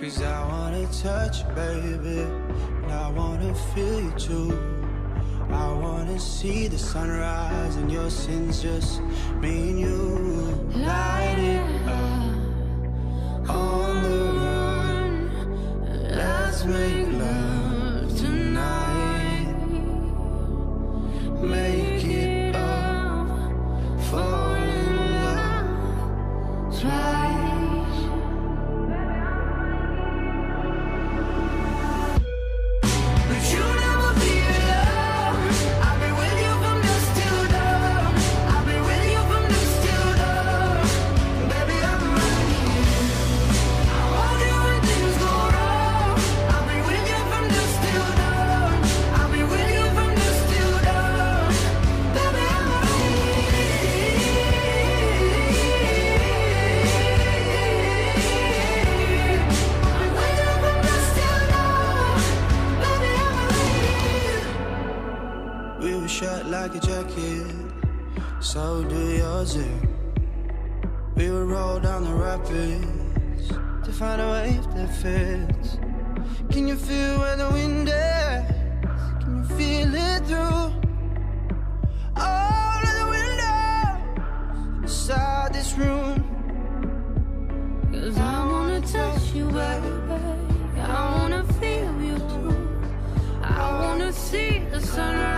Cause I wanna touch you, baby, and I wanna feel you too. I wanna see the sunrise and your sins just me and you light it up on the run. Let's make love tonight. Make it up, fall in love twice. Shut like a jacket, so do yours. eh? We would roll down the rapids to find a wave that fits. Can you feel where the wind is? Can you feel it through all of the windows inside this room? Cause I wanna touch you, baby. I wanna feel you too. I wanna see the sunrise